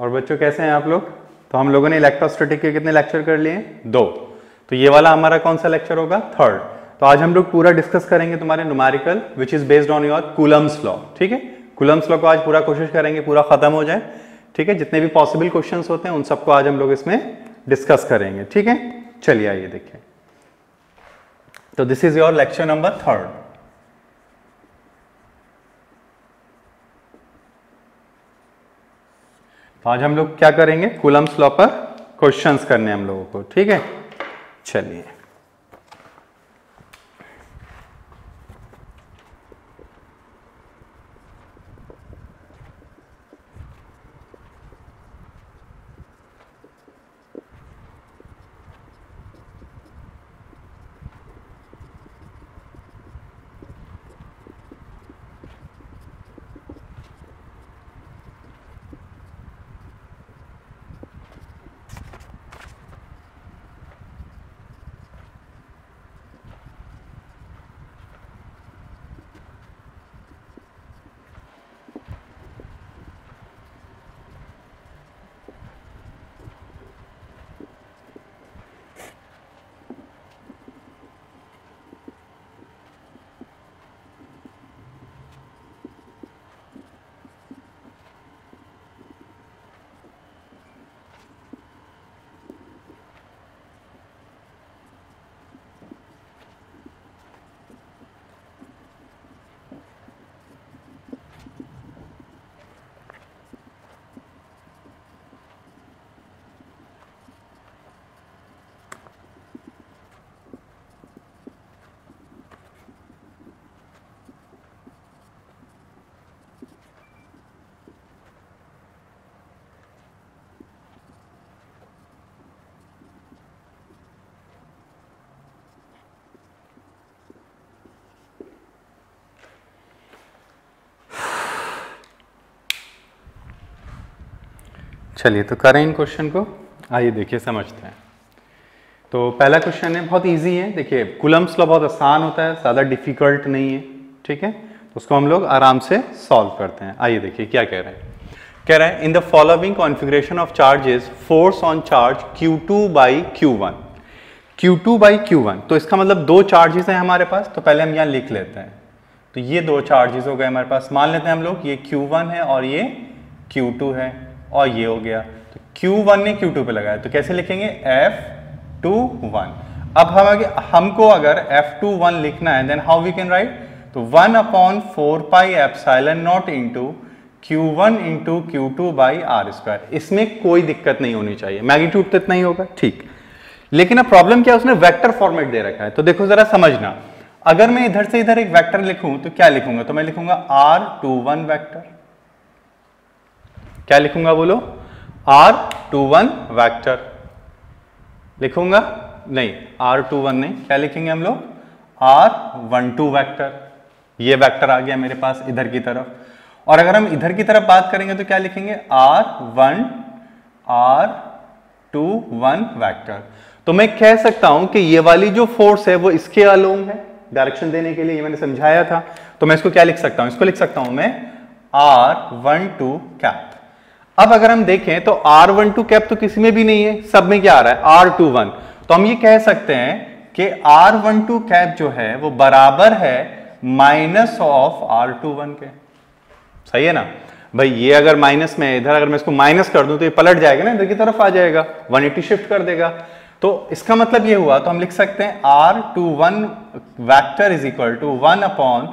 और बच्चों, कैसे हैं आप लोग? तो हम लोगों ने इलेक्ट्रोस्टैटिक के कितने लेक्चर कर लिए? दो। तो ये वाला हमारा कौन सा लेक्चर होगा? थर्ड तो आज हम लोग पूरा डिस्कस करेंगे तुम्हारे numerical which is based on your coulomb's law ठीक है? कुलम्स लॉ को आज पूरा कोशिश करेंगे, पूरा खत्म हो जाए। ठीक है? जितने भी पॉसिबल क्वेश्चंस होते हैं, उन सबको आज हम लोग इसमें डिस्कस करेंगे। ठीक है? चलिए आइए देखिए। तो this is your lecture number third तो आज हम लोग क्या करेंगे? कुलम्स लॉ पर क्वेश्चंस करने हम लोगों को, ठीक है? चलिए। चलिए तो करें इन क्वेश्चन को। आइए देखिए, समझते हैं। तो पहला क्वेश्चन है, बहुत इजी है। देखिए कुलम्स लॉ बहुत आसान होता है, ज़्यादा डिफ़िकल्ट नहीं है, ठीक है? तो उसको हम लोग आराम से सॉल्व करते हैं। आइए देखिए, क्या कह रहे हैं। कह रहे हैं in the following configuration of charges force on charge q two by q one q two by q one तो इसका मतलब दो चार्जेस हैं हमारे पास तो पहले हम यहाँ लिख लेते हैं। तो ये दो चार्जेस हो गए हमारे पास। मान लेते हैं हम लोग, ये क्यू वन है और ये क्यू टू है। और ये हो गया। तो Q1 ने Q2 पे लगाया। तो कैसे लिखेंगे? F21 अब हम आगे, हमको अगर F21 लिखना है then how we can write तो 1 upon four pi epsilon not into q one into q two by r square इसमें कोई दिक्कत नहीं होनी चाहिए। मैग्नीट्यूड तो इतना ही होगा। ठीक। लेकिन अब प्रॉब्लम क्या है? उसने वेक्टर फॉर्मेट दे रखा है। तो देखो जरा समझना। अगर मैं इधर से इधर एक वेक्टर लिखूं तो क्या लिखूँगा? तो मैं लिखूँगा आर टू वन वैक्टर क्या लिखूँगा बोलो? आर टू वन वैक्टर लिखूँगा? नहीं आर टू वन नहीं। क्या लिखेंगे हम लोग? आर वन टू वैक्टर ये वैक्टर आ गया मेरे पास इधर की तरफ़। और अगर हम इधर की तरफ़ बात करेंगे तो क्या लिखेंगे? R one r two one vector तो मैं कह सकता हूँ कि ये वाली जो फोर्स है, वो इसके अलोंग है। डायरेक्शन देने के लिए ये मैंने समझाया था। तो मैं इसको क्या लिख सकता हूँ? इसको लिख सकता हूँ मैं आर वन टू कैप अब अगर हम देखें तो आर वन टू कैप तो किसी में भी नहीं है, सब में क्या आ रहा है? आर टू वन तो हम ये कह सकते हैं कि आर वन टू कैप जो है, वो बराबर है minus of r two one के। सही है ना? भाई, ये अगर माइनस में इधर अगर मैं इसको माइनस कर दूँ तो ये पलट जाएगा ना, इधर की तरफ़ आ जाएगा 180 शिफ्ट कर देगा। तो इसका मतलब ये हुआ तो हम लिख सकते हैं r two one vector is equal to one upon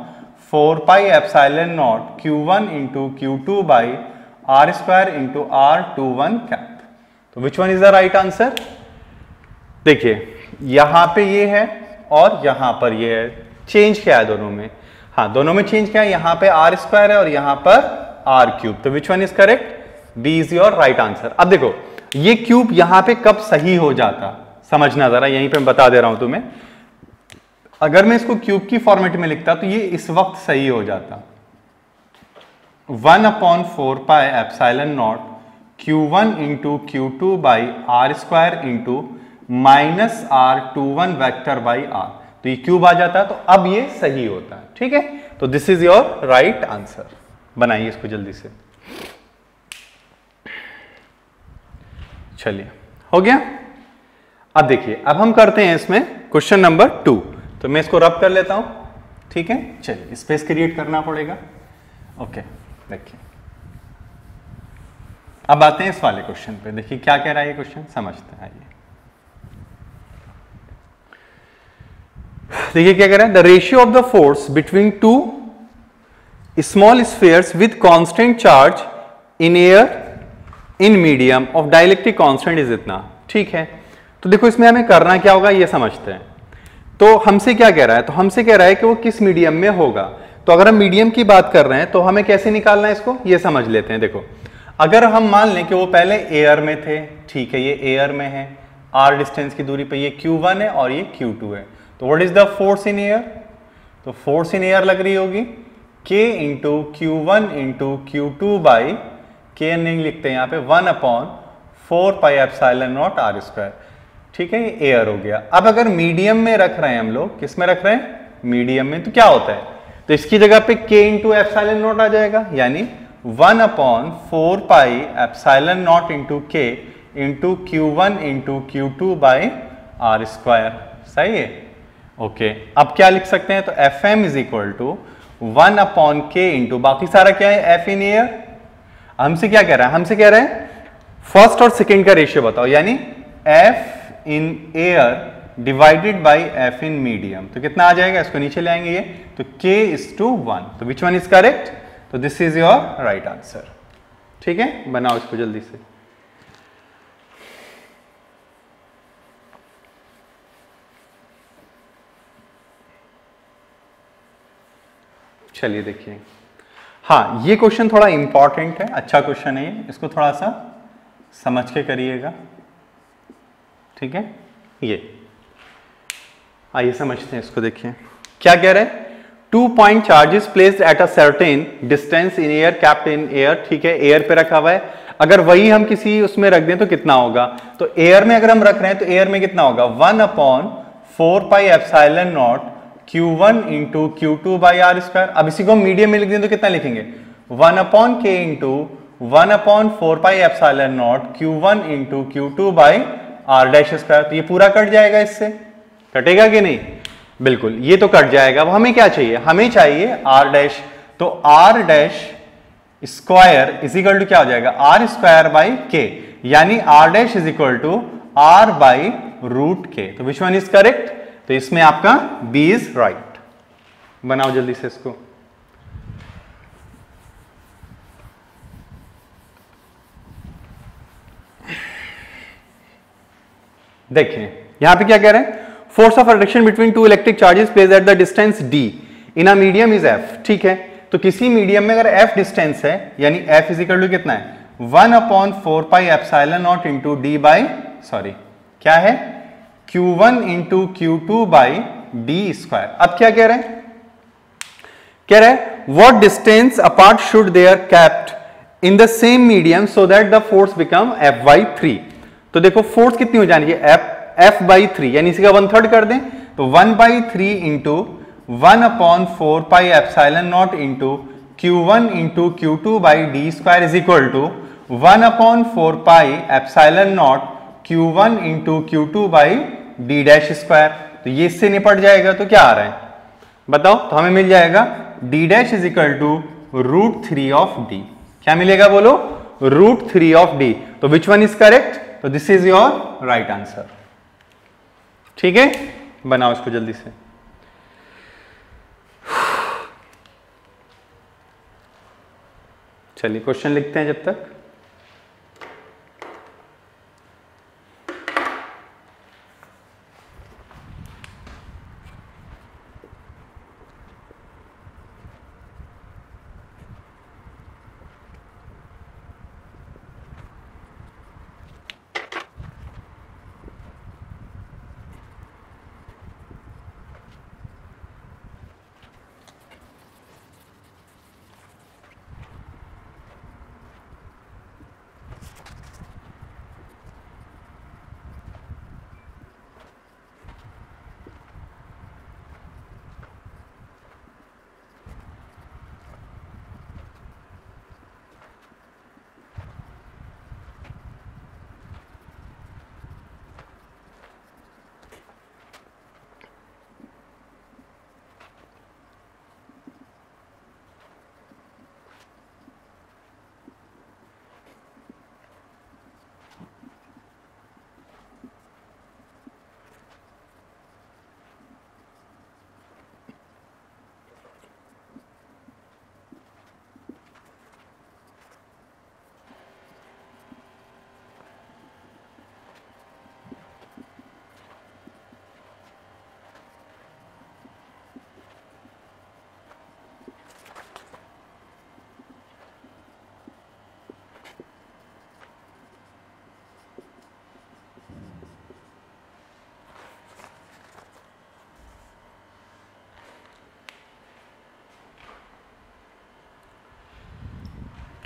four pi epsilon not q one into q two by r square into r two one cap तो which one is the right answer देखिए, यहाँ पे ये है और यहाँ पर ये है। चेंज क्या है दोनों में? हाँ दोनों में चेंज क्या है? यहाँ पे आर स्क्वायर है और यहाँ पर आर क्यूब तो which one is correct b is your right answer अब देखो, ये क्यूब यहाँ पे कब सही हो जाता? समझना जरा, यहीं पे मैं बता दे रहा हूँ तुम्हें। अगर मैं इसको क्यूब की फॉर्मेट में लिखता तो ये इस वक्त सही हो जाता। One upon four pi epsilon not q one into q two by r square into minus r two one vector by r. तो ये क्यूब आ जाता है तो अब ये सही होता है, ठीक है? तो this is your right answer बनाइए इसको जल्दी से। चलिए, हो गया? अब देखिए, अब हम करते हैं इसमें क्वेश्चन नंबर टू तो मैं इसको रब कर लेता हूँ, ठीक है? चलिए स्पेस क्रिएट करना पड़ेगा। ओके देखिए। अब आते हैं इस वाले क्वेश्चन पे। देखिए, क्या कह रहा है ये क्वेश्चन समझते हैं आइए। देखिए, क्या कह रहा है? The ratio of the force between two small spheres with constant charge in air in medium of dielectric constant is इतना। ठीक है? तो देखो, इसमें हमें करना क्या होगा? ये समझते हैं। तो हमसे क्या कह रहा है? तो हमसे कह रहा है कि वो किस मीडियम में होगा? तो अगर हम मीडियम की बात कर रहे हैं तो हमें कैसे निकालना है इसको? ये समझ लेते हैं, देखो। अगर हम मान लें कि वो पहले एयर में थे, ठीक है, ये एयर में है आर डिस्टेंस की दूरी पे ये Q1 है और ये Q2 है। तो what is the force in air तो फोर्स इन एयर लग रही होगी। K into q one into q two by के नहीं लिखते यहाँ पे one upon four pi epsilon not r square ठीक है, ये एयर हो गया। अब अगर मीडियम में रख रहे हैं हम लोग, किसमें रख रहे हैं? मीडियम में। तो क्या होता है? तो इसकी जगह पे K इंटू एप्साइलन नॉट आ जाएगा, यानी one upon four pi epsilon not into k into q one into q two by r square सही है? ओके अब क्या लिख सकते हैं? तो f m is equal to one upon k into बाकी सारा क्या है? एफ़ इन ईयर हमसे क्या कह रहा है? हमसे कह रहे हैं फ़र्स्ट और सेकेंड का रेशियो बताओ, यानी f in air divided by f in medium तो कितना आ जाएगा? इसको नीचे ले आएँगे ये। तो के इज़ टू वन तो विच वन इज़ करेक्ट तो this is your right answer ठीक है? बनाओ इसको जल्दी से। चलिए देखिए। हाँ ये क्वेश्चन थोड़ा इंपॉर्टेंट है। अच्छा क्वेश्चन है ये। इसको थोड़ा सा समझ के करिएगा। ठीक है? ये। आइए समझते हैं इसको देखिए। क्या कह रहे हैं? Two point charges placed at a certain distance in air kept in air ठीक है एयर पे रखा हुआ है। अगर वही हम किसी उसमें रख दें तो कितना होगा? तो एयर में अगर हम रख रहे हैं तो एयर में कितना होगा? One upon four pi epsilon not Q1 one into q two by r square अब इसी को हम मीडियम में लिख दें तो कितना लिखेंगे? One upon k into one upon four pi epsilon not q one into q two by r dash square तो ये पूरा कट जाएगा इससे। कटेगा कि नहीं? बिल्कुल, ये तो कट जाएगा। अब हमें क्या चाहिए? हमें चाहिए आर डैश तो r dash square is equal to क्या हो जाएगा? आर स्क्वायर बाई के यानी r dash is equal to r by root k तो विच वन इज़ करेक्ट तो इसमें आपका बी इज़ राइट बनाओ जल्दी से इसको। देखिए, यहाँ पे क्या कह रहे हैं? Force of attraction between two electric charges place at the distance d. In a medium is f, ठीक है? तो किसी मीडियम में अगर एफ़ डिस्टेंस है, यानी एफ़ इज़ इक्वल टू कितना है? One upon four pi epsilon not into d by, sorry, क्या है? Q1 one into q two by d square. अब क्या कह रहे हैं? कह रहे हैं apart should there kept in the same medium so that the force become f by three तो देखो फोर्स कितनी हो जानी है? एफ़ बाई थ्री यानी इसी का वन थर्ड कर दें तो one by three into one upon four pi epsilon not into q one into q two by d square is equal to one upon four pi epsilon not q one into q two by d dash square तो ये इससे निपट जाएगा तो क्या आ रहा है? बताओ तो हमें मिल जाएगा d dash is equal to root three of d क्या मिलेगा बोलो? रूट थ्री ऑफ़ डी तो विच वन इज़ करेक्ट तो this is your right answer ठीक है? बनाओ इसको जल्दी से। चलिए क्वेश्चन लिखते हैं जब तक।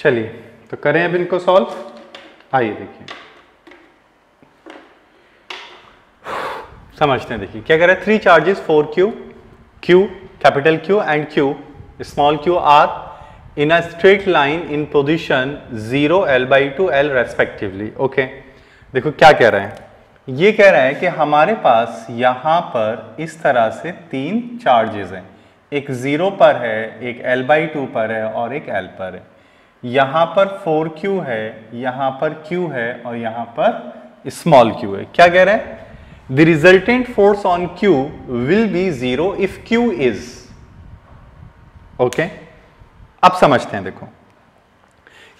चलिए तो करें अब इनको सॉल्व आइए देखिए। समझते हैं, देखिए, क्या कह रहे हैं? Three charges four q q capital q and q small q are in a straight line in position zero l by two l respectively okay देखो, क्या कह रहे हैं? ये कह रहा है कि हमारे पास यहाँ पर इस तरह से तीन चार्जेस हैं। एक ज़ीरो पर है, एक एल बाई टू पर है और एक एल पर है। यहाँ पर फोर क्यू है, यहाँ पर क्यू है और यहाँ पर स्मॉल क्यू है। क्या कह रहे हैं? The resultant force on q will be zero if q is okay अब समझते हैं, देखो।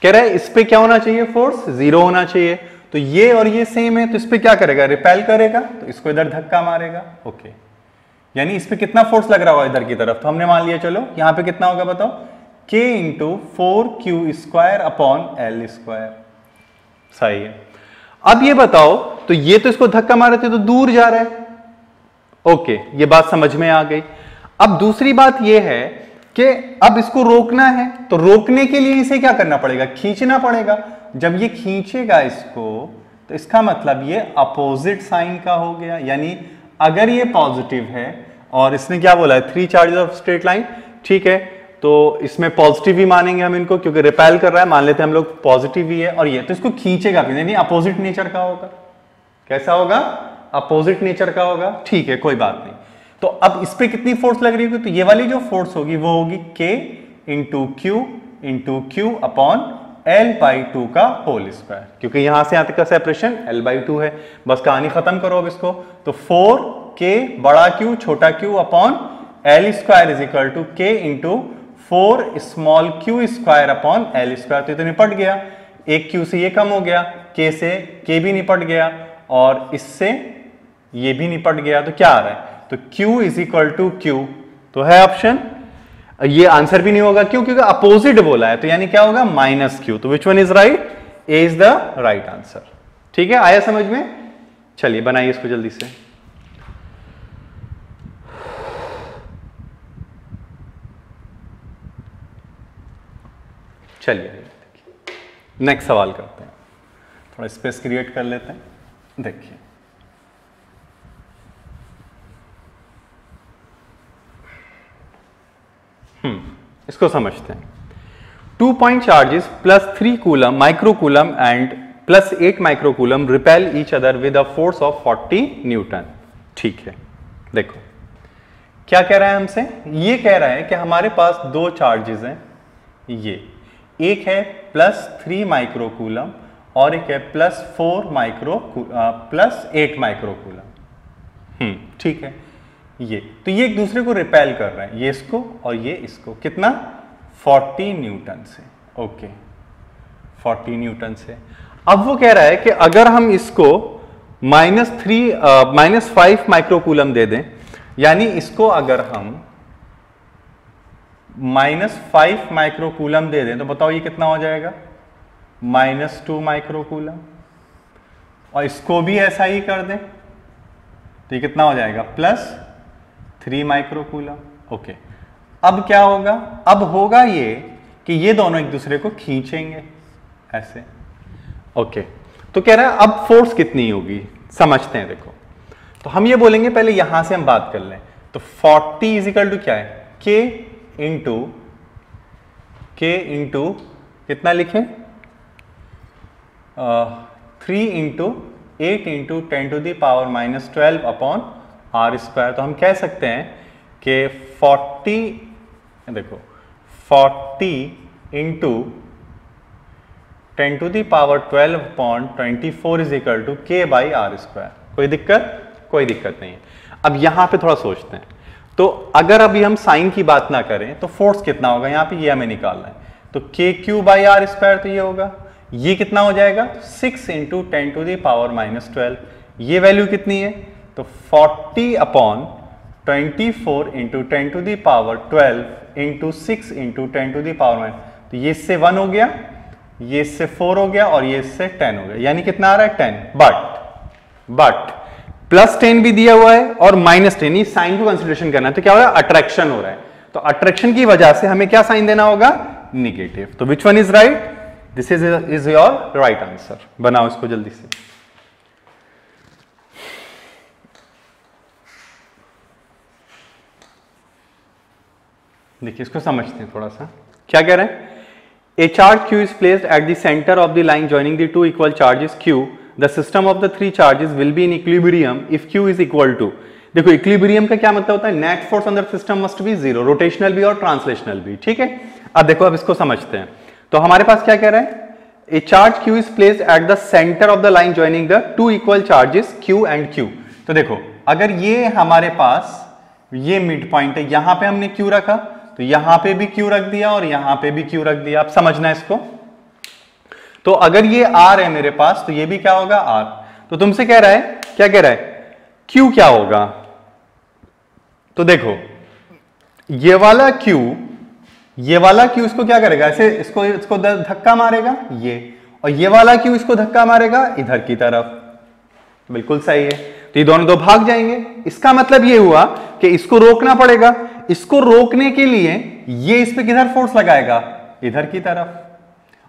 कह रहा है, इस पे क्या होना चाहिए फोर्स ज़ीरो होना चाहिए। तो ये और ये सेम है तो इस पे क्या करेगा? रिपेल करेगा तो इसको इधर धक्का मारेगा। ओके यानी इस पे कितना फोर्स लग रहा होगा इधर की तरफ़? तो हमने मान लिया, चलो, यहाँ पे कितना होगा बताओ? K into four q square upon l square सही है। अब ये बताओ तो ये तो इसको धक्का मारे थे तो दूर जा रहा है। ओके, ये बात समझ में आ गई। अब दूसरी बात ये है कि अब इसको रोकना है तो रोकने के लिए इसे क्या करना पड़ेगा? खींचना पड़ेगा। जब ये खींचेगा इसको तो इसका मतलब ये अपोजिट साइन का हो गया। यानी अगर ये पॉजिटिव है, और इसने क्या बोला है? Three charges of straight line ठीक है तो इसमें पॉजिटिव ही मानेंगे हम इनको, क्योंकि रिपेल कर रहा है, मान लेते हैं हम लोग पॉजिटिव ही है, और ये तो इसको खींचेगा भी यानी अपोजिट नेचर का होगा। कैसा होगा? अपोजिट नेचर का होगा। ठीक है, कोई बात नहीं। तो अब इस पर कितनी फोर्स लग रही होगी? तो ये वाली जो फोर्स होगी, वो होगी k into q into q upon l by two का होल स्क्वायर क्योंकि यहाँ से तक का सेपरेशन एल बाई टू है। बस कहानी खत्म करो अब इसको। तो फोर के बड़ा क्यू छोटा q upon l square is equal to k into four small q square upon l square तो, तो निपट गया। एक क्यू से ये कम हो गया के से के भी निपट गया और इससे ये भी निपट गया तो क्या आ रहा है? तो Q is equal to q तो है ऑप्शन? ये आंसर भी नहीं होगा क्यों? क्योंकि अपोजिट बोला है तो यानी क्या होगा? माइनस क्यू तो which one is right a is the right answer ठीक है आया समझ में? चलिए बनाइए इसको जल्दी से। चलिए नेक्स्ट सवाल करते हैं। थोड़ा स्पेस क्रिएट कर लेते हैं। देखिए। हम्म इसको समझते हैं। Two point charges plus three coulomb microcoulomb and plus eight microcoulomb repel each other with a force of 40 newton ठीक है। देखो। क्या कह रहा है हमसे? ये कह रहा है कि हमारे पास दो चार्जेस हैं। ये। एक है प्लस थ्री माइक्रोकूलम और एक है plus four micro plus eight microcoulomb हम्म ठीक है। ये तो ये एक दूसरे को रिपेल कर रहे हैं। ये इसको और ये इसको। कितना? 40 न्यूटन से। ओके 40 न्यूटन से। अब वो कह रहा है कि अगर हम इसको minus three minus five microcoulomb दे दें, यानी इसको अगर हम माइनस फाइव माइक्रोकूलम दे दें तो बताओ ये कितना हो जाएगा? Minus two microcoulomb. और इसको भी ऐसा ही कर दें। तो ये कितना हो जाएगा? Plus three microcoulomb. ओके। अब क्या होगा? अब होगा ये कि ये दोनों एक दूसरे को खींचेंगे, ऐसे। ओके। तो कह रहा है, अब फोर्स कितनी होगी? समझते हैं, देखो। तो हम ये बोलेंगे, पहले यहाँ से हम बात कर लें। तो 40 इजिकल टू क्या है? के इंटू के इंटू कितना लिखें? Three into eight into ten to the power minus twelve upon r square तो हम कह सकते हैं कि 40 देखो 40 into ten to the power twelve upon twenty four is equal to k by r square कोई दिक्कत? कोई दिक्कत नहीं है। अब यहाँ पे थोड़ा सोचते हैं। तो अगर अभी हम साइन की बात ना करें तो फोर्स कितना होगा? यहाँ पे ये हमें निकालना है। तो के क्यू बाई आर स्क्वायर तो ये होगा। ये कितना हो जाएगा? Six into ten to the power minus twelve ये वैल्यू कितनी है? तो 40 upon 24 four into ten to the power twelve into six into ten to the power minus तो ये इससे वन हो गया, ये इससे फोर हो गया और ये इससे टेन हो गया। यानी कितना आ रहा है? Ten but but plus ten भी दिया हुआ है और माइनस टेन साइन को कंसिडरेशन करना है। तो क्या हो रहा है? अट्रैक्शन हो रहा है। तो अट्रैक्शन की वजह से हमें क्या साइन देना होगा? निगेटिव तो which one is right this is is your right answer बनाओ इसको जल्दी से। देखिए, इसको समझते हैं थोड़ा सा। क्या कह रहे हैं? A charge q is placed at the centre of the line joining the two equal charges q the system of the three charges will be in equilibrium if q is equal to देखो equilibrium का क्या मतलब होता है? Net force on the system must be zero rotational भी और translational भी, ठीक है? अब देखो, अब इसको समझते हैं। तो हमारे पास क्या कह रहा है? A charge q is placed at the centre of the line joining the two equal charges q and q तो देखो, अगर ये हमारे पास, ये मिड पॉइंट है, यहाँ पे हमने क्यू रखा तो यहाँ पे भी क्यू रख दिया और यहाँ पे भी क्यू रख दिया। आप समझना इसको। तो अगर ये आर है मेरे पास तो ये भी क्या होगा? आर तो तुमसे कह रहा है, क्या कह रहा है? क्यू क्या होगा? तो देखो, ये वाला क्यू ये वाला क्यू इसको क्या करेगा? ऐसे इसको इसको धक्का मारेगा, ये। और ये वाला क्यू इसको धक्का मारेगा इधर की तरफ़। बिल्कुल सही है। तो ये दोनों दो भाग जाएँगे। इसका मतलब ये हुआ कि इसको रोकना पड़ेगा। इसको रोकने के लिए ये इस पर किधर फोर्स लगाएगा? इधर की तरफ़।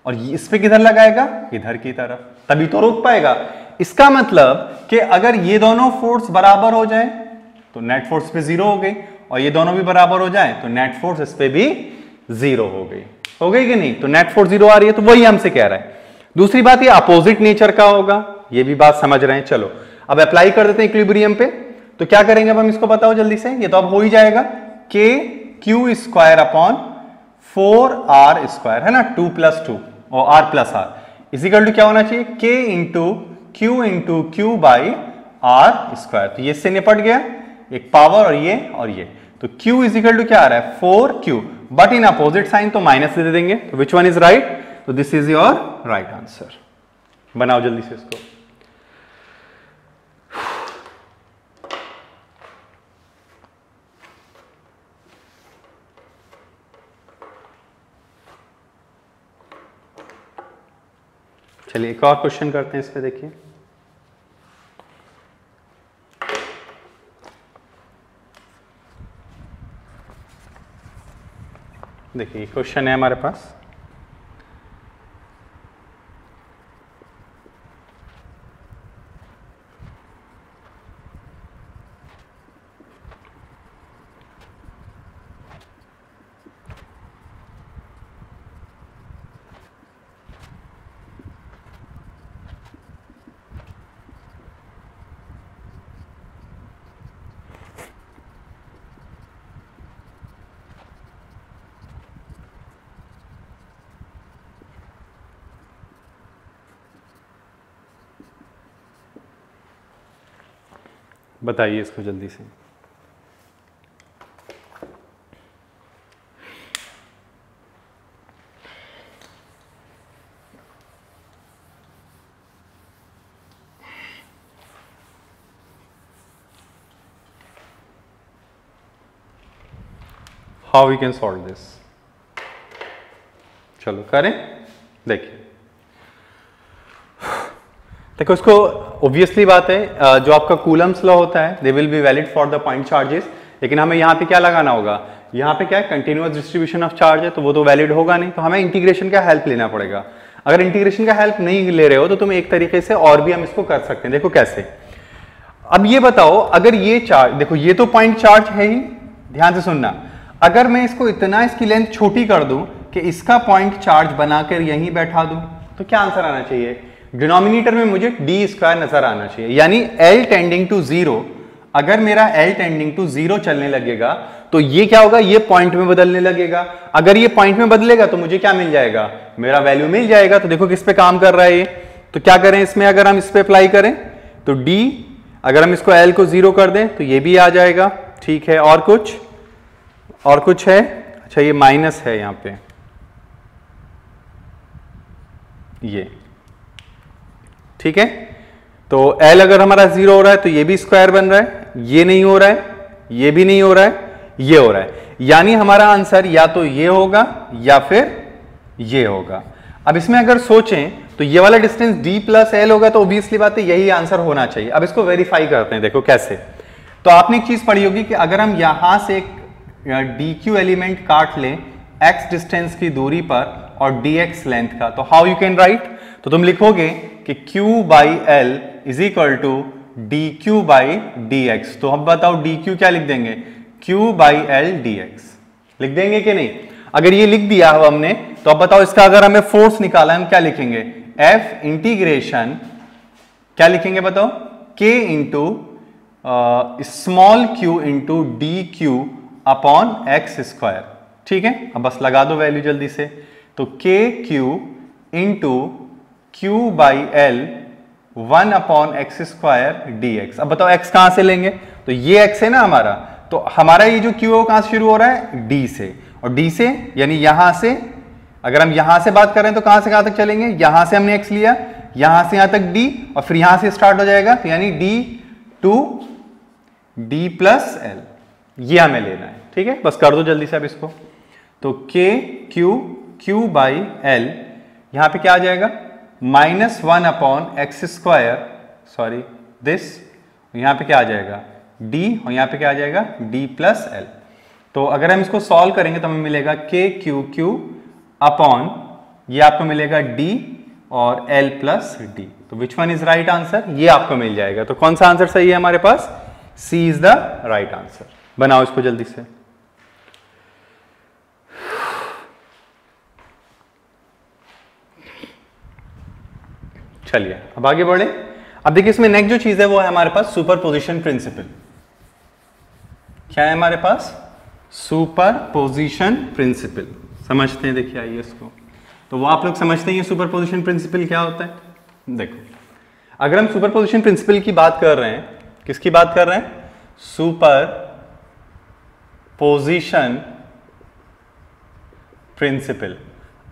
और इस पे किधर लगाएगा? इधर की तरफ़। तभी तो रोक पाएगा। इसका मतलब कि अगर ये दोनों फोर्स बराबर हो जाए तो नेट फोर्स पे ज़ीरो हो गई, और ये दोनों भी बराबर हो जाए तो नेट फोर्स इस पे भी ज़ीरो हो गई। हो गई कि नहीं? तो नेट फोर्स ज़ीरो आ रही है तो वही हमसे कह रहा है। दूसरी बात, ये अपोजिट नेचर का होगा। ये भी बात समझ रहे हैं। चलो, अब अप्लाई कर देते हैं इक्विलिब्रियम पे। तो क्या करेंगे अब हम इसको बताओ जल्दी से? ये तो अब हो ही जाएगा। K q square upon four r square है ना? टू प्लस टू और r plus r is equal to क्या होना चाहिए? K into q into q by r square तो ये से निपट गया, एक पावर और ये और ये. तो Q इजिकल टू क्या आ रहा है? Four q but in opposite sign तो माइनस दे देंगे. तो विच वन इज़ राइट तो this is your right answer बनाओ जल्दी से इसको. चलिए एक और क्वेश्चन करते हैं इस पर देखिए। देखिए क्वेश्चन है हमारे पास। बताइए इसको जल्दी से। How we can solve this चलो करें। देखिए। देखो इसको ऑब्वियसली बात है जो आपका कूलम्स लॉ होता है they will be valid for the point charges लेकिन हमें यहाँ पे क्या लगाना होगा? यहाँ पे क्या है कंटिन्यूस डिस्ट्रीब्यूशन ऑफ़ चार्ज है तो वो तो वैलिड होगा नहीं तो हमें इंटीग्रेशन का हेल्प लेना पड़ेगा। अगर इंटीग्रेशन का हेल्प नहीं ले रहे हो तो तुम एक तरीके से और भी हम इसको कर सकते हैं। देखो कैसे। अब ये बताओ, अगर ये चार्ज देखो, ये तो पॉइंट चार्ज है ही, ध्यान से सुनना। अगर मैं इसको इतना इसकी लेंथ छोटी कर दूँ कि इसका पॉइंट चार्ज बनाकर यहीं बैठा दूँ तो क्या आंसर आना चाहिए? डिनोमिनेटर में मुझे डी स्क्वायर नज़र आना चाहिए। यानी एल टेंडिंग टू ज़ीरो अगर मेरा एल टेंडिंग टू ज़ीरो चलने लगेगा तो ये क्या होगा? ये पॉइंट में बदलने लगेगा। अगर ये पॉइंट में बदलेगा तो मुझे क्या मिल जाएगा? मेरा वैल्यू मिल जाएगा। तो देखो किस पे काम कर रहा है ये। तो क्या करें इसमें अगर हम इस पे अप्लाई करें तो डी अगर हम इसको एल को ज़ीरो कर दें तो ये भी आ जाएगा। ठीक है, और कुछ? और कुछ है? अच्छा ये माइनस है यहाँ पे। ये। ठीक है? तो एल अगर हमारा ज़ीरो हो रहा है तो ये भी स्क्वायर बन रहा है, ये नहीं हो रहा है, ये भी नहीं हो रहा है, ये हो रहा है। यानी हमारा आंसर या तो ये होगा, या फिर ये होगा। अब इसमें अगर सोचें तो ये वाला डिस्टेंस d प्लस एल होगा तो ऑब्वियसली बात है, यही आंसर होना चाहिए। अब इसको वेरीफाई करते हैं, देखो कैसे। तो आपने एक चीज़ पढ़ी होगी कि अगर हम यहाँ से एक डी क्यू एलिमेंट काट लें, x डिस्टेंस की दूरी पर और dx लेंथ का तो हाउ यू कैन राइट तो तुम लिखोगे कि q by l is equal to d q by d x तो हम बताओ डी क्यू क्या लिख देंगे? q by l d x लिख देंगे कि नहीं? अगर ये लिख दिया हो हमने तो अब बताओ इसका अगर हमें फोर्स निकाला, हम क्या लिखेंगे? F इंटीग्रेशन क्या लिखेंगे बताओ? K into small q into d q upon x square ठीक है? अब बस लगा दो वैल्यू जल्दी से. तो k q into q by l one upon x square d x अब बताओ एक्स कहाँ से लेंगे? तो ये एक्स है ना हमारा। तो हमारा ये जो क्यू है कहाँ से शुरू हो रहा है? डी से। और डी से, यानी यहाँ से, अगर हम यहाँ से बात करें तो कहाँ से कहाँ तक चलेंगे? यहाँ से हमने एक्स लिया। यहाँ से यहाँ तक डी और फिर यहाँ से स्टार्ट हो जाएगा। तो यानी d to d plus l ये हमें लेना है। ठीक है? बस कर दो जल्दी से अब इसको। तो के क्यू क्यू बाई एल यहाँ पे क्या आ जाएगा? Minus one upon x square sorry this यहाँ पे क्या आ जाएगा? D, और यहाँ पे क्या आ जाएगा? D प्लस एल तो अगर हम इसको सॉल्व करेंगे तो हमें मिलेगा के क्यू क्यू अपॉन ये आपको मिलेगा d और l प्लस डी तो which one is right answer ये आपको मिल जाएगा। तो कौन सा आंसर सही है हमारे पास? C is the right answer बनाओ इसको जल्दी से। चलिए, अब आगे बढ़े। अब देखिए, इसमें नेक्स्ट जो चीज़ है, वो है हमारे पास सुपर पोजिशन प्रिंसिपल क्या है हमारे पास? सुपर पोजिशन प्रिंसिपल समझते हैं, देखिए, आइए इसको। तो वो आप लोग समझते हैं सुपर पोजिशन प्रिंसिपल क्या होता है? देखो, अगर हम सुपर पोजिशन प्रिंसिपल की बात कर रहे हैं, किसकी बात कर रहे हैं? सुपर पोजिशन प्रिंसिपल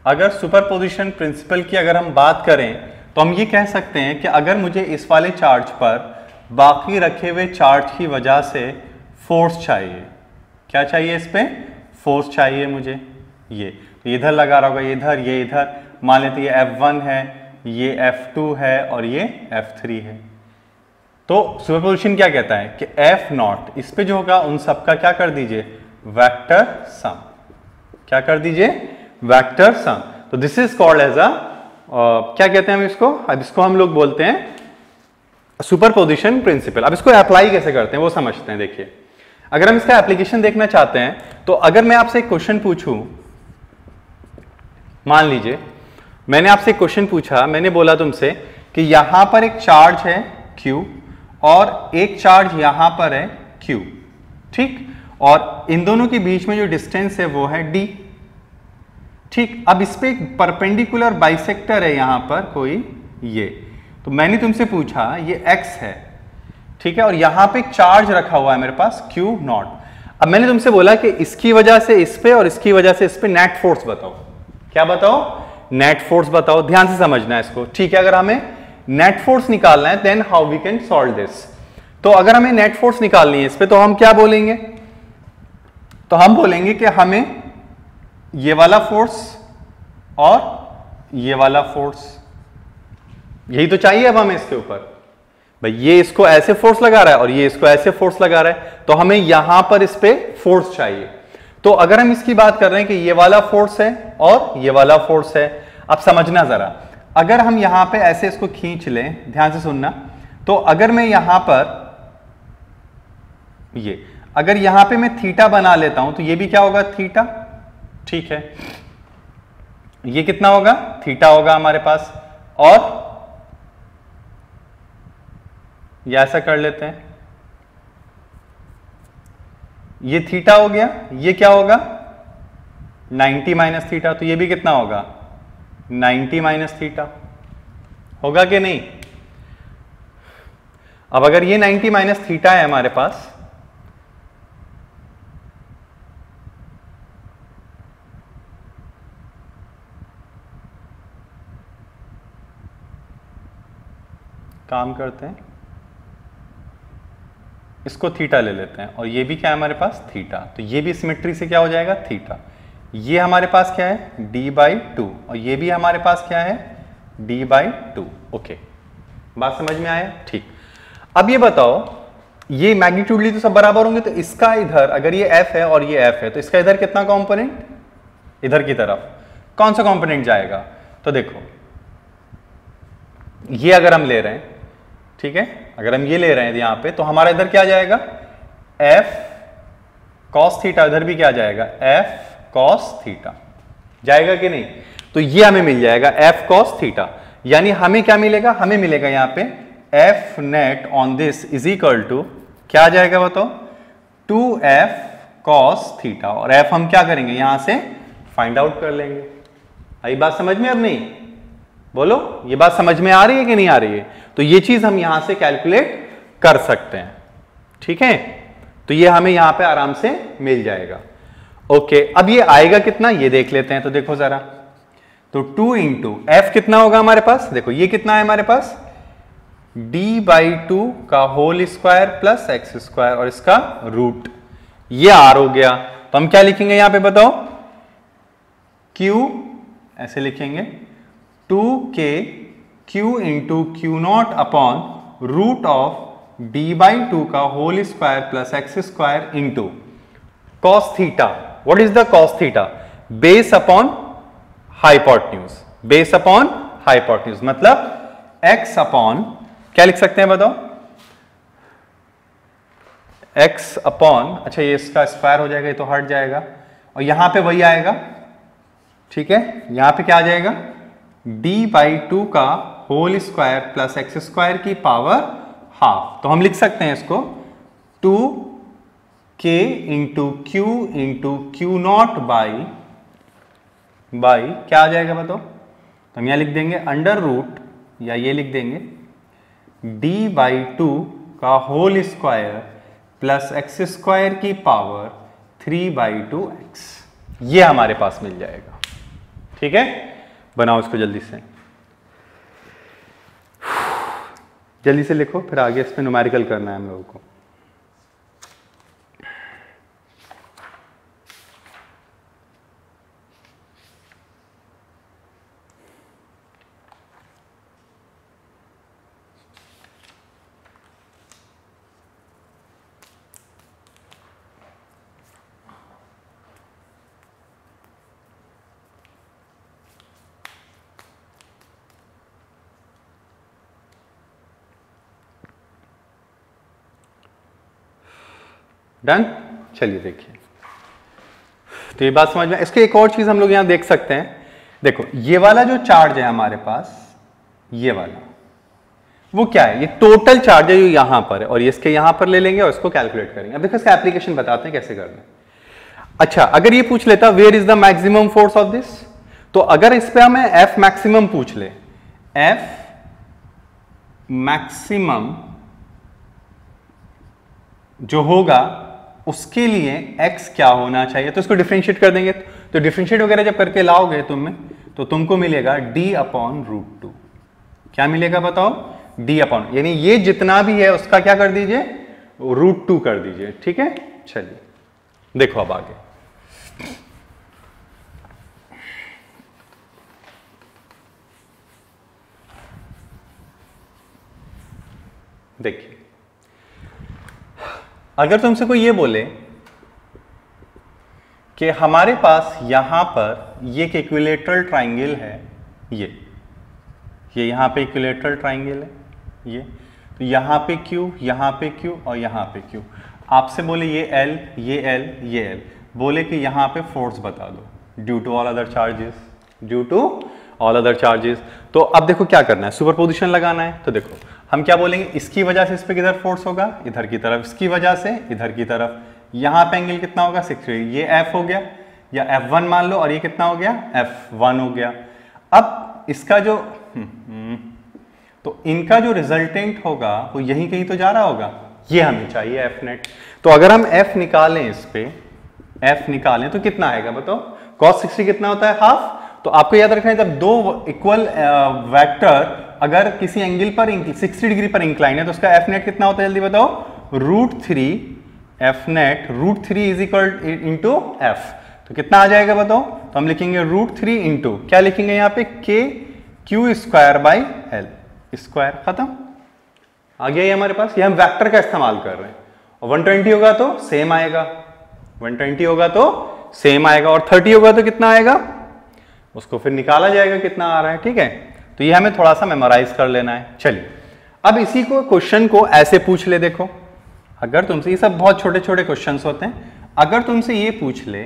अगर सुपर पोजिशन प्रिंसिपल की अगर हम बात करें तो हम ये कह सकते हैं कि अगर मुझे इस वाले चार्ज पर बाकी रखे हुए चार्ज की वजह से फोर्स चाहिए, क्या चाहिए इस पर फोर्स चाहिए मुझे, ये। तो इधर लगा रहा होगा इधर, ये इधर। मान लेते ये F1 है, ये F2 है और ये F3 है। तो सुपरपोजिशन क्या कहता है कि F नॉट इस पे जो होगा, उन सबका क्या कर दीजिए? वेक्टर सम क्या कर दीजिए? वेक्टर सम तो this is called as a क्या कहते हैं हम इसको? अब इसको हम लोग बोलते हैं सुपर पोजिशन प्रिंसिपल अब इसको अप्लाई कैसे करते हैं वो समझते हैं, देखिए। अगर हम इसका एप्लीकेशन देखना चाहते हैं तो अगर मैं आपसे एक क्वेश्चन पूछूँ, मान लीजिए, मैंने आपसे क्वेश्चन पूछा, मैंने बोला तुमसे कि यहाँ पर एक चार्ज है Q और एक चार्ज यहाँ पर है Q, ठीक? और इन दोनों के बीच में जो डिस्टेंस है वो है D. ठीक, अब इस पे एक परपेंडिकुलर बाइसेक्टर है यहाँ पर कोई ये। तो मैंने तुमसे पूछा, ये x है, ठीक है, और यहाँ पे चार्ज रखा हुआ है मेरे पास, Q नॉट अब मैंने तुमसे बोला कि इसकी वजह से इस पे और इसकी वजह से इस पे नेट फोर्स बताओ। क्या बताओ? नेट फोर्स बताओ, ध्यान से समझना है इसको। ठीक है, अगर हमें नेट फोर्स निकालना है then how we can solve this तो अगर हमें नेट फोर्स निकालनी है इस पर तो हम क्या बोलेंगे? तो हम बोलेंगे कि हमें ये वाला फोर्स और ये वाला फोर्स यही तो चाहिए अब हमें इसके ऊपर। भाई, ये इसको ऐसे फोर्स लगा रहा है और ये इसको ऐसे फोर्स लगा रहा है तो हमें यहाँ पर इस पे फोर्स चाहिए। तो अगर हम इसकी बात कर रहे हैं कि ये वाला फोर्स है और ये वाला फोर्स है, अब समझना जरा। अगर हम यहाँ पे ऐसे इसको खींच लें, ध्यान से सुनना तो अगर मैं यहाँ पर ये, अगर यहाँ पे मैं थीटा बना लेता हूँ तो ये भी क्या होगा? थीटा ठीक है। ये कितना होगा? थीटा होगा हमारे पास। और ये ऐसा कर लेते हैं। ये थीटा हो गया। ये क्या होगा? 90 माइनस थीटा। तो ये भी कितना होगा? 90 माइनस थीटा। होगा कि नहीं? अब अगर ये 90 माइनस थीटा है हमारे पास काम करते हैं, इसको थीटा ले लेते हैं। और ये भी क्या है हमारे पास? थीटा। तो ये भी सिमेट्री से क्या हो जाएगा? थीटा। ये हमारे पास क्या है? डी बाई टू और ये भी हमारे पास क्या है? डी बाई टू ओके बात समझ में आया? ठीक। अब ये बताओ, ये मैग्नीट्यूडली तो सब बराबर होंगे तो इसका इधर, अगर ये एफ़ है और ये एफ़ है तो इसका इधर कितना कॉम्पोनेंट इधर की तरफ़। कौन सा कॉम्पोनेंट जाएगा? तो देखो, ये अगर हम ले रहे हैं ठीक है? अगर हम ये ले रहे हैं यहाँ पे तो हमारा इधर क्या जाएगा? एफ़ कॉस थीटा इधर भी क्या जाएगा? एफ़ कॉस थीटा जाएगा कि नहीं? तो ये हमें मिल जाएगा एफ़ कॉस थीटा यानी हमें क्या मिलेगा? हमें मिलेगा यहाँ पे f net on this is equal to क्या जाएगा बताओ? टू एफ़ कॉस थीटा और एफ़ हम क्या करेंगे? यहाँ से फाइंड आउट कर लेंगे। आई बात समझ में अब नहीं? बोलो, ये बात समझ में आ रही है कि नहीं आ रही है? तो ये चीज़ हम यहाँ से कैलकुलेट कर सकते हैं। ठीक है? तो ये हमें यहाँ पे आराम से मिल जाएगा। ओके, अब ये आएगा कितना? ये देख लेते हैं तो देखो जरा। तो टू इंटू एफ़ कितना होगा हमारे पास? देखो, ये कितना है हमारे पास? d बाई टू का whole square plus x square और इसका रूट ये r हो गया। तो हम क्या लिखेंगे यहाँ पे बताओ? q, ऐसे लिखेंगे। 2k q into q naught upon root of d by two का whole square plus x square into cos theta what is the cos theta base upon hypotenuse base upon hypotenuse मतलब x upon क्या लिख सकते हैं बताओ? x upon अच्छा ये इसका स्क्वायर हो जाएगा, ये तो हट जाएगा। और यहाँ पे वही आएगा। ठीक है? यहाँ पे क्या आ जाएगा? d बाई टू का whole square plus x square की पावर हाफ़ तो हम लिख सकते हैं इसको two k into q into q not by by क्या आ जाएगा बताओ? तो हम यहाँ लिख देंगे अंडर रूट या ये लिख देंगे d बाई टू का whole square plus x square की power three by two x ये हमारे पास मिल जाएगा। ठीक है? बनाओ इसको जल्दी से। जल्दी से लिखो फिर आगे इस पर न्यूमेरिकल करना है हम लोगों को। डन चलिए देखिए। तो ये बात समझ में इसके एक और चीज़ हम लोग यहाँ देख सकते हैं। देखो, ये वाला जो चार्ज है हमारे पास, ये वाला, वो क्या है? ये टोटल चार्ज है जो यहाँ पर है और इसके यहाँ पर ले लेंगे और इसको कैलकुलेट करेंगे। अब देखो, इसका एप्लीकेशन बताते हैं कैसे करना अच्छा अगर ये पूछ लेता where is the maximum force of this तो अगर इस पर हमें एफ़ मैक्सिमम पूछ ले एफ़ मैक्सिमम जो होगा उसके लिए x क्या होना चाहिए? तो इसको डिफ्रेंशिएट कर देंगे। तो डिफ्रेंशिएट वगैरह जब करके लाओगे तुम में तो तुमको मिलेगा d अपॉन रूट टू क्या मिलेगा बताओ? d अपॉन यानी ये जितना भी है, उसका क्या कर दीजिए? रूट टू कर दीजिए। ठीक है? चलिए, देखो अब आगे। देखिए अगर तुमसे कोई ये बोले कि हमारे पास यहाँ पर ये एक इक्विलेटरल ट्राइंगल है, ये ये यहाँ पे इक्विलेटरल ट्राइंगल है, ये तो यहाँ पे क्यू यहाँ पे क्यू और यहाँ पे क्यू आपसे बोले ये एल ये एल ये एल बोले कि यहाँ पे फोर्स बता दो due to all other charges due to all other charges तो अब देखो क्या करना है सुपर पोजिशन लगाना है तो देखो हम क्या बोलेंगे? इसकी वजह से इस पर किधर फोर्स होगा? इधर की तरफ़। इसकी वजह से इधर की तरफ़। यहाँ पे एंगल कितना होगा? सिक्स ये एफ़ हो गया या एफ़ वन मान लो और ये कितना हो गया? एफ़ वन हो गया। अब इसका जो हम्म, हम्म, तो इनका जो रिजल्टेंट होगा वो यहीं कहीं तो जा रहा होगा। ये हमें चाहिए एफ़ नेट तो अगर हम एफ़ निकालें इस पर एफ़ निकालें तो कितना आएगा बताओ? कॉस सिक्सटी कितना होता है? हाफ़ तो आपको याद रखना है जब दो इक्वल वेक्टर अगर किसी एंगल पर 60 डिग्री पर इंक्लाइन है तो उसका एफ़ नेट कितना होता है जल्दी बताओ? Root three f net root three is equal into f तो कितना आ जाएगा बताओ? तो हम लिखेंगे रूट थ्री इंटू क्या लिखेंगे यहाँ पे? K q square by l square खत्म? आ गया ये हमारे पास। ये हम वैक्टर का इस्तेमाल कर रहे हैं। और 120 होगा तो सेम आएगा। 120 होगा तो सेम आएगा। और थर्टी होगा तो कितना आएगा? उसको फिर निकाला जाएगा कितना आ रहा है, ठीक है? तो ये हमें थोड़ा सा मेमोराइज कर लेना है। चलिए, अब इसी को क्वेश्चन को ऐसे पूछ ले देखो। अगर तुमसे, ये सब बहुत छोटे छोटे क्वेश्चन होते हैं। अगर तुमसे ये पूछ ले,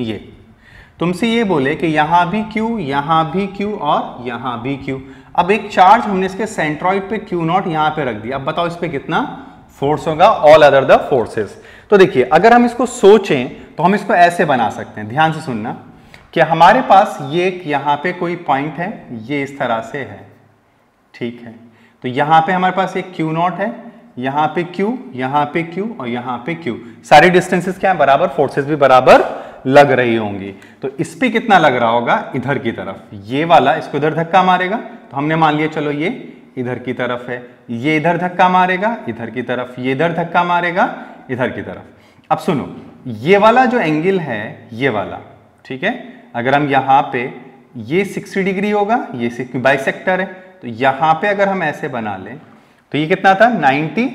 ये, तुमसे ये बोले कि यहाँ भी क्यू यहाँ भी क्यू और यहाँ भी क्यू अब एक चार्ज हमने इसके सेंट्रॉइड पे क्यू नॉट यहाँ पे रख दिया। अब बताओ इस पर कितना फोर्स होगा? ऑल अदर द फोर्सेस तो देखिए, अगर हम इसको सोचें तो हम इसको ऐसे बना सकते हैं। ध्यान से सुनना। कि हमारे पास ये यहाँ पे कोई पॉइंट है? ये इस तरह से है। ठीक है। तो यहाँ पे हमारे पास एक क्यू नॉट है। यहाँ पे क्यू यहाँ पे क्यू और यहाँ पे क्यू सारी डिस्टेंसेस क्या है? बराबर फोर्सेस भी बराबर लग रही होंगी। तो इस पर कितना लग रहा होगा? इधर की तरफ़। ये वाला इसको इधर धक्का मारेगा। तो हमने मान लिया, चलो ये इधर की तरफ़ है। ये इधर धक्का मारेगा, इधर की तरफ़। ये इधर धक्का मारेगा, इधर की तरफ़। अब सुनो, ये वाला जो एंगल है, ये वाला, ठीक है? अगर हम यहाँ पे, ये 60 डिग्री होगा, ये बाइसेक्टर है तो यहाँ पे अगर हम ऐसे बना लें तो ये कितना था? 90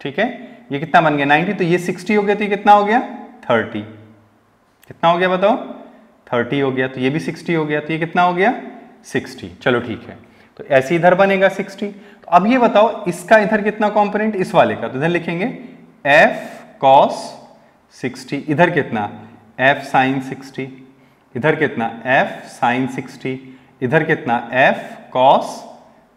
ठीक है? ये कितना बन गया? 90 तो ये 60 हो गया तो ये कितना हो गया? 30 कितना हो गया बताओ? 30 हो गया तो ये भी 60 हो गया तो ये कितना हो गया? 60 चलो ठीक है। तो ऐसे इधर बनेगा 60 तो अब ये बताओ, इसका इधर कितना कॉम्पोनेंट इस वाले का। तो इधर लिखेंगे एफ़ कॉस 60 इधर कितना? एफ़ साइन 60 इधर कितना? एफ़ साइन 60 इधर कितना? एफ़ कॉस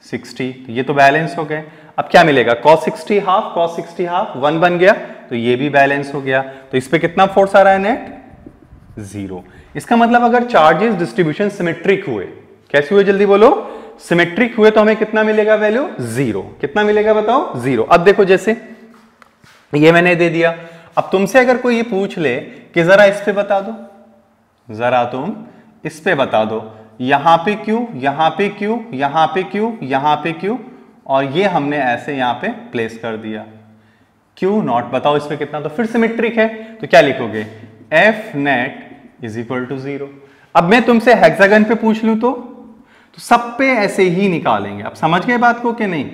60 तो ये तो बैलेंस हो गए। अब क्या मिलेगा? Cos 60 half cos 60 half one बन गया। तो ये भी बैलेंस हो गया। तो इस पर कितना फोर्स आ रहा है नेट ज़ीरो इसका मतलब अगर चार्जेस डिस्ट्रीब्यूशन सिमेट्रिक हुए, कैसे हुए? जल्दी बोलो। सिमेट्रिक हुए तो हमें कितना मिलेगा वैल्यू ज़ीरो कितना मिलेगा बताओ? ज़ीरो अब देखो जैसे, ये मैंने दे दिया। अब तुमसे अगर कोई ये पूछ ले कि जरा इस पे बता दो। जरा तुम इस पे बता दो, यहाँ पे क्यू, यहाँ पे क्यू, यहाँ पे क्यू, यहाँ पे क्यू? और ये हमने ऐसे यहाँ पे प्लेस कर दिया। क्यू नॉट बताओ इस पे कितना? तो फिर सिमेट्रिक है। तो क्या लिखोगे? F net is equal to zero अब मैं तुमसे हेक्सागन पे पूछ लू तो? तो सब पे ऐसे ही निकालेंगे। अब समझ गए बात को कि नहीं?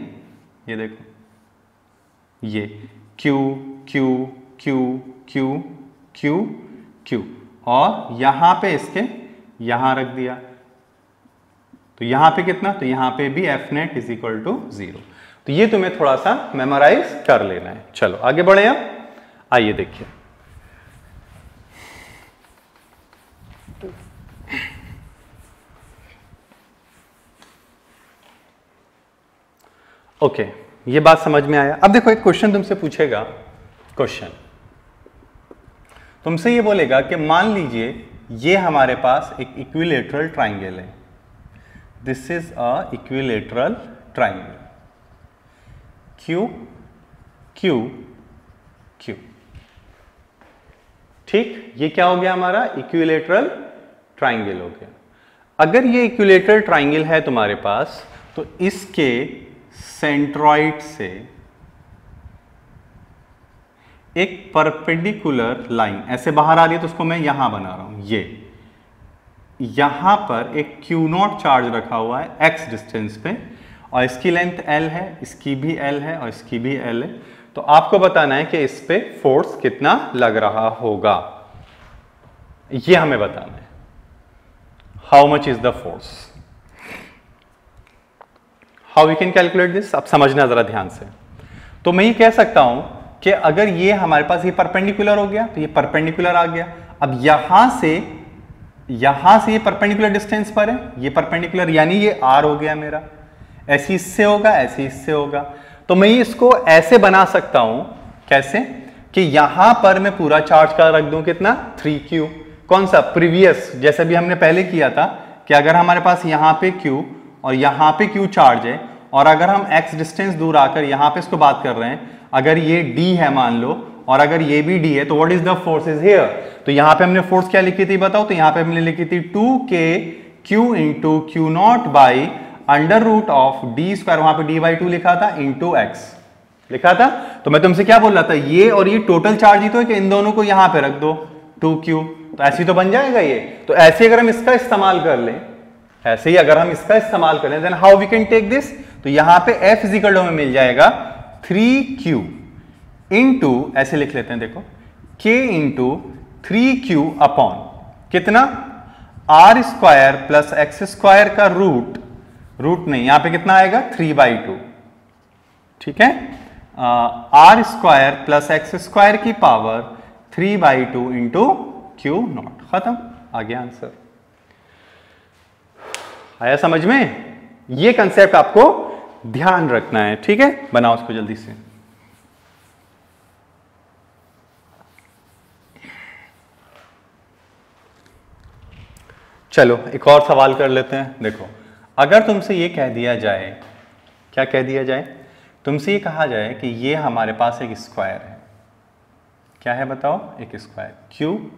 ये देखो। ये Q Q Q Q Q Q और यहाँ पे इसके यहाँ रख दिया। तो यहाँ पे कितना? तो यहाँ पे भी f net is equal to zero तो ये तुम्हें थोड़ा सा मेमोराइज कर लेना है। चलो, आगे बढ़े अब आइए देखिए। ओके, ये बात समझ में आया। अब देखो, एक क्वेश्चन तुमसे पूछेगा। क्वेश्चन तुमसे ये बोलेगा कि मान लीजिए ये हमारे पास एक इक्विलेटरल ट्राइंगल है। This is a equilateral triangle q q q ठीक? ये क्या हो गया हमारा? इक्विलेटरल ट्राइंगल हो गया। अगर ये इक्विलेटरल ट्राइंगल है तुम्हारे पास तो इसके सेंट्रॉइड से एक परपेंडिकुलर लाइन ऐसे बाहर आ रही है तो उसको मैं यहाँ बना रहा हूँ, ये। यहाँ पर एक क्यू नॉट चार्ज रखा हुआ है एक्स डिस्टेंस पे, और इसकी लेंथ एल है, इसकी भी एल है और इसकी भी एल है। तो आपको बताना है कि इस पे फोर्स कितना लग रहा होगा। ये हमें बताना है। How much is the force how we can calculate this आप समझना जरा ध्यान से। तो मैं ये कह सकता हूँ कि अगर ये हमारे पास ये परपेंडिकुलर हो गया तो ये परपेंडिकुलर आ गया। अब यहाँ से यहाँ से ये परपेंडिकुलर डिस्टेंस पर है, ये परपेंडिकुलर यानी ये आर हो गया मेरा। ऐसी इससे होगा, ऐसी इससे होगा। तो मैं इसको ऐसे बना सकता हूँ, कैसे? कि यहाँ पर मैं पूरा चार्ज का रख दूँ कितना? थ्री क्यू कौन सा? प्रीवियस जैसे भी हमने पहले किया था, कि अगर हमारे पास यहाँ पे क्यू और यहाँ पे क्यू चार्ज है, और अगर हम एक्स डिस्टेंस दूर आकर यहाँ पे इसको बात कर रहे हैं अगर ये डी है मान लो, और अगर ये भी डी है तो what is the force is here तो यहाँ पे हमने फोर्स क्या लिखी थी बताओ? तो यहाँ पे हमने लिखी थी two k q into q not by under root of d square वहाँ पे डी बाई टू लिखा था इंटू एक्स लिखा था? तो मैं तुमसे क्या बोल रहा था? ये और ये टोटल चार्ज ही तो है कि इन दोनों को यहाँ पे रख दो टू क्यू तो ऐसी तो बन जाएगा ये। तो ऐसे अगर हम इसका इस्तेमाल कर लें, ऐसे ही अगर हम इसका इस्तेमाल करें then how we can take this तो यहाँ पे एफ़ इजिकल में मिल जाएगा थ्री क्यू इंटू ऐसे लिख लेते हैं, देखो k into three q upon कितना? R square plus x square का रूट रूट नहीं, यहाँ पे कितना आएगा? थ्री बाई टू ठीक है? R square plus x square की power three by two into q not खत्म। आ गया आंसर आया समझ में? ये कंसेप्ट आपको ध्यान रखना है, ठीक है? बनाओ उसको जल्दी से। चलो, एक और सवाल कर लेते हैं। देखो, अगर तुमसे ये कह दिया जाए, क्या कह दिया जाए? तुमसे ये कहा जाए कि ये हमारे पास एक स्क्वायर है। क्या है बताओ? एक square q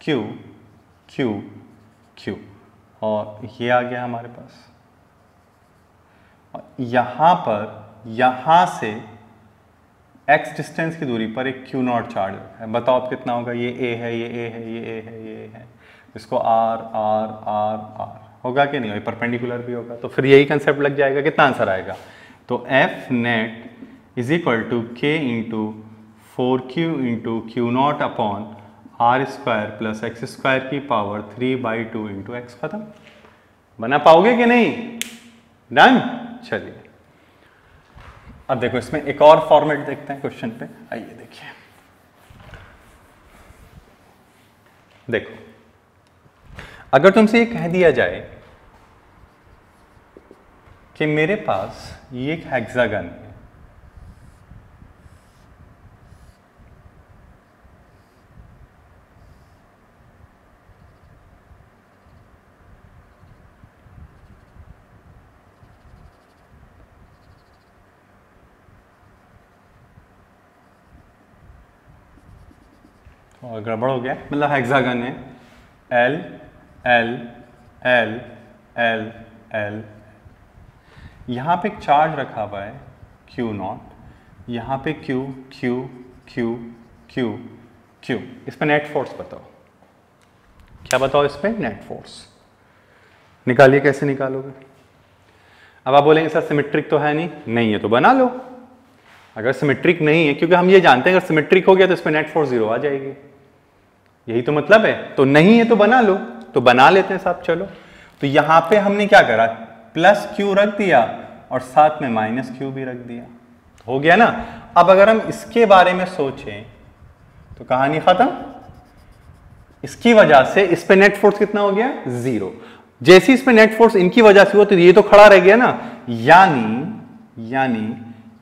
q q q और ये आ गया हमारे पास। यहाँ पर, यहाँ से x डिस्टेंस की दूरी पर एक क्यू नॉट चार्ज है। बताओ अब कितना होगा? ये a है, ये a है, ये a है, ये a है। इसको r r r r होगा कि नहीं? होगा परपेंडिकुलर भी होगा। तो फिर यही कंसेप्ट लग जाएगा। कितना आंसर आएगा? तो f net is equal to k into four q into q not upon r square plus x square की power three by two into x खत्म। बना पाओगे कि नहीं? डन चलिए। अब देखो, इसमें एक और फॉर्मेट देखते हैं क्वेश्चन पे। आइए देखिए। देखो, अगर तुमसे ये कह दिया जाए कि मेरे पास ये एक हेक्सागन है गड़बड़ हो गया। मतलब हेक्सागन है। L l l l l यहाँ पे एक चार्ज रखा हुआ है क्यू नॉट यहाँ पे q q q q q इस पर नेट फोर्स बताओ। क्या बताओ इस पर नेट फोर्स निकालिए कैसे निकालोगे? अब आप बोलेंगे, सर सिमेट्रिक तो है नहीं। नहीं है तो बना लो। अगर सिमेट्रिक नहीं है, क्योंकि हम ये जानते हैं, अगर सिमेट्रिक हो गया तो इस पर नेट फोर्स ज़ीरो आ जाएगी। यही तो मतलब है। तो नहीं है तो बना लो। तो बना लेते हैं साहब, चलो। तो यहाँ पे हमने क्या करा? प्लस क्यू रख दिया और साथ में माइनस क्यू भी रख दिया। हो गया ना? अब अगर हम इसके बारे में सोचें तो कहानी खत्म। इसकी वजह से इस पे नेट फोर्स कितना हो गया? ज़ीरो जैसी इस पे नेट फोर्स इनकी वजह से हुआ तो ये तो खड़ा रह गया ना। यानी यानी,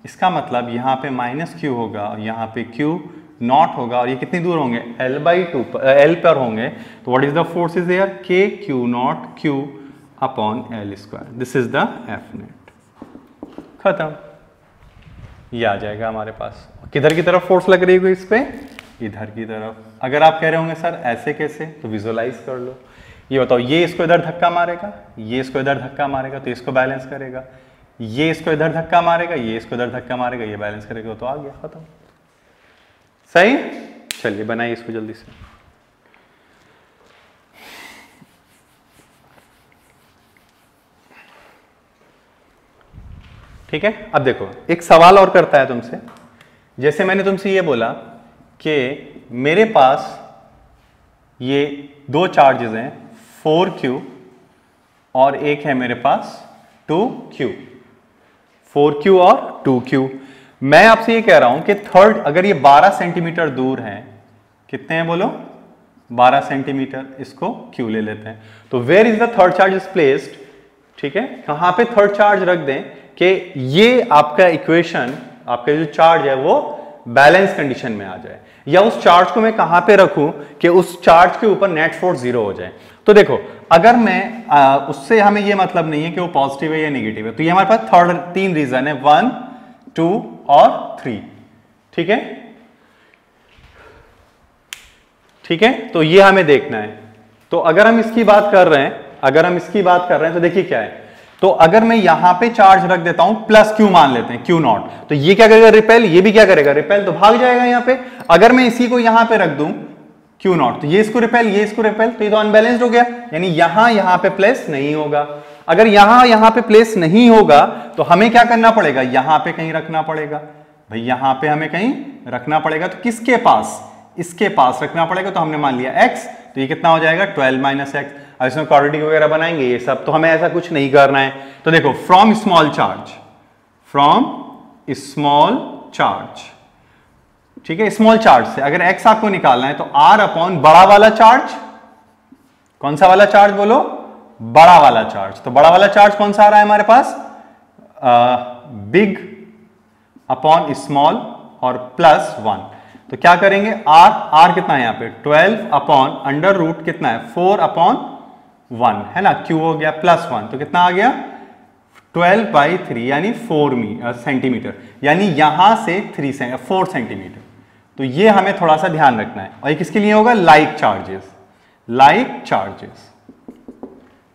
इसका मतलब यहाँ पे माइनस क्यू होगा और यहाँ पे क्यू नॉट होगा और ये कितनी दूर होंगे? एल बाई टू एल पर होंगे। तो what is the force is there k q not q upon l square this is the f net खत्म। ये आ जाएगा हमारे पास। किधर की तरफ़ फोर्स लग रही है इस पे? इधर की तरफ़। अगर आप कह रहे होंगे, सर, ऐसे कैसे? तो विजुअलाइज कर लो। ये बताओ, ये इसको इधर धक्का मारेगा, ये इसको इधर धक्का मारेगा तो इसको बैलेंस करेगा। ये इसको इधर धक्का मारेगा, ये इसको इधर धक्का मारेगा, ये बैलेंस करेगा तो आ गया, खत्म। सही? चलिए, बनाइए इसको जल्दी से। ठीक है? अब देखो, एक सवाल और करता है तुमसे। जैसे मैंने तुमसे ये बोला कि मेरे पास ये दो चार्जेस हैं फोर क्यू और एक है मेरे पास टू क्यू फोर क्यू और टू क्यू मैं आपसे ये कह रहा हूँ कि थर्ड अगर ये 12 सेंटीमीटर दूर है कितने हैं बोलो? 12 सेंटीमीटर इसको क्यू ले लेते हैं। तो where is the third charge is placed ठीक है? कहाँ पे थर्ड चार्ज रख दें कि ये आपका इक्वेशन आपका जो चार्ज है वो बैलेंस कंडीशन में आ जाए। या उस चार्ज को मैं कहाँ पे रखूँ कि उस चार्ज के ऊपर नेट फोर्स ज़ीरो हो जाए। तो देखो अगर मैं आ, उससे हमें ये मतलब नहीं है कि वो पॉजिटिव है या नेगेटिव है तो ये हमारे पास थर्ड तीन रीजन है। वन टू और थ्री। ठीक है? ठीक है? तो ये हमें देखना है। तो अगर हम इसकी बात कर रहे हैं, अगर हम इसकी बात कर रहे हैं तो देखिए क्या है। तो अगर मैं यहाँ पे चार्ज रख देता हूँ प्लस क्यू मान लेते हैं क्यू नॉट तो ये क्या करेगा? रिपेल ये भी क्या करेगा? रिपेल तो भाग जाएगा यहाँ पे। अगर मैं इसी को यहाँ पे रख दूँ क्यू नॉट तो ये इसको रिपेल ये इसको रिपेल तो ये तो अनबैलेंस्ड हो गया। यानी यहाँ यहाँ पे प्लस नहीं होगा। अगर यहाँ यहाँ पे प्लेस नहीं होगा तो हमें क्या करना पड़ेगा? यहाँ पे कहीं रखना पड़ेगा। भाई, यहाँ पे हमें कहीं रखना पड़ेगा। तो किसके पास? इसके पास रखना पड़ेगा तो हमने मान लिया x तो ये कितना हो जाएगा? 12 माइनस एक्स अब इसमें क्वाड्रेटिक वगैरह बनाएँगे, ये सब तो हमें ऐसा कुछ नहीं करना है। तो देखो from small charge from small charge ठीक है? स्मॉल चार्ज से, अगर x आपको निकालना है तो r अपॉन बड़ा वाला चार्ज कौन सा वाला चार्ज बोलो? बड़ा वाला चार्ज तो बड़ा वाला चार्ज कौन सा आ रहा है हमारे पास? बिग अपॉन स्मॉल और प्लस वन तो क्या करेंगे? आर आर कितना है यहाँ पे? 12 अपॉन अंडर रूट कितना है? फोर अपॉन वन है ना? क्यू हो गया प्लस वन तो कितना आ गया? 12 बाई थ्री यानी फोर सेंटीमीटर यानी यहाँ से थ्री फोर सेंटीमीटर तो ये हमें थोड़ा सा ध्यान रखना है। और ये किसके लिए होगा? लाइक चार्जेस लाइक चार्जेस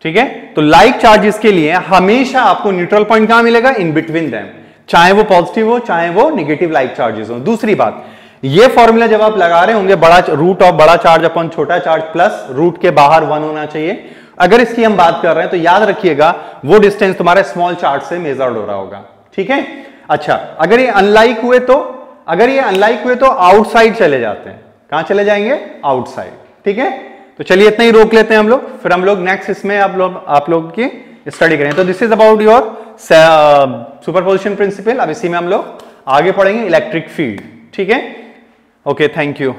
ठीक है? तो लाइक like चार्जेस के लिए हमेशा आपको न्यूट्रल पॉइंट कहाँ मिलेगा? इन बिटवीन दैम चाहे वो पॉजिटिव हो, चाहे वो निगेटिव लाइक चार्जेस हो। दूसरी बात, ये फॉर्मूला जब आप लगा रहे होंगे, बड़ा रूट ऑफ़ बड़ा चार्ज अपन छोटा चार्ज प्लस रूट के बाहर वन होना चाहिए। अगर इसकी हम बात कर रहे हैं तो याद रखिएगा, वो डिस्टेंस तुम्हारे स्मॉल चार्ज से मेजर्ड हो रहा होगा। ठीक है? अच्छा अगर ये अनलाइक हुए तो अगर ये अनलाइक हुए तो आउटसाइड चले जाते हैं। कहाँ चले जाएँगे? आउटसाइड ठीक है? तो चलिए इतना ही रोक लेते हैं हम लोग। फिर हम लोग नेक्स्ट इसमें आप लोग आप लोग की स्टडी करें तो this is about your superposition principle अब इसी में हम लोग आगे पढ़ेंगे इलेक्ट्रिक फ़ील्ड ठीक है? Okay thank you